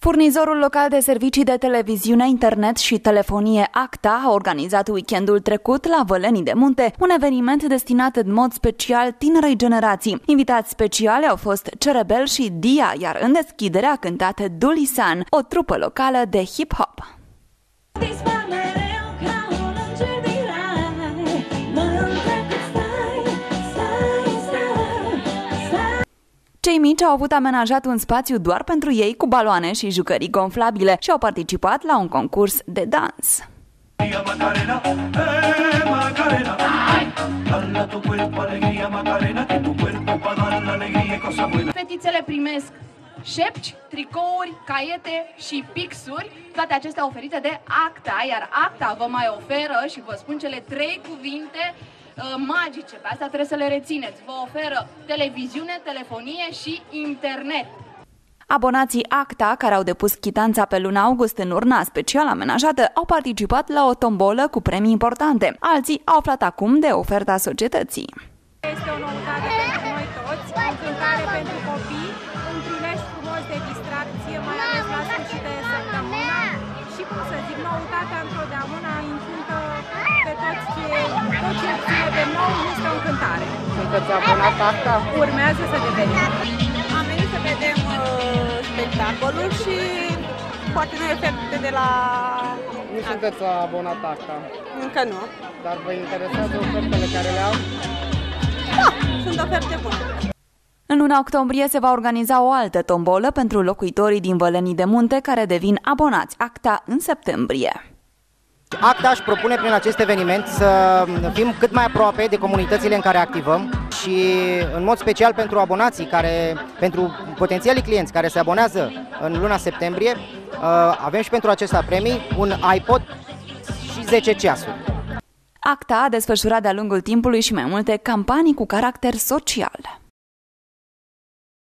Furnizorul local de servicii de televiziune, internet și telefonie ACTA a organizat weekendul trecut la Vălenii de Munte un eveniment destinat în mod special tinerei generații. Invitați speciale au fost Cerebel și Dia, iar în deschidere a cântat Dulisan, o trupă locală de hip-hop. Cei mici au avut amenajat un spațiu doar pentru ei cu baloane și jucării gonflabile și au participat la un concurs de dans. Fetițele primesc șepci, tricouri, caiete și pixuri, toate acestea oferite de ACTA, iar ACTA vă mai oferă, și vă spun cele trei cuvinte Uh, magice, pe asta trebuie să le rețineți. Vă oferă televiziune, telefonie și internet. Abonații ACTA, care au depus chitanța pe luna august în urna special amenajată, au participat la o tombolă cu premii importante. Alții au aflat acum de oferta societății. Este o noutate pentru noi toți, o cântare pentru copii, un prilej frumos de distracție, mai ales la sfârșit de săptămână și, cum să zic, noutatea întotdeauna încântă pe toți ce, tot ce ține de nou este o încântare. Sunteți abonat asta? Urmează să devenim. Am venit să vedem uh, spectacolul și poate noi efecte de la... Nu sunteți abonat asta, Încă nu. dar vă interesează ofertele care le au? Da, sunt oferte bune. În luna octombrie se va organiza o altă tombolă pentru locuitorii din Vălenii de Munte care devin abonați ACTA în septembrie. ACTA își propune prin acest eveniment să fim cât mai aproape de comunitățile în care activăm și în mod special pentru abonații, care, pentru potențialii clienți care se abonează în luna septembrie, uh, avem și pentru acesta premii un iPod și 10 ceasuri. ACTA a desfășurat de-a lungul timpului și mai multe campanii cu caracter social.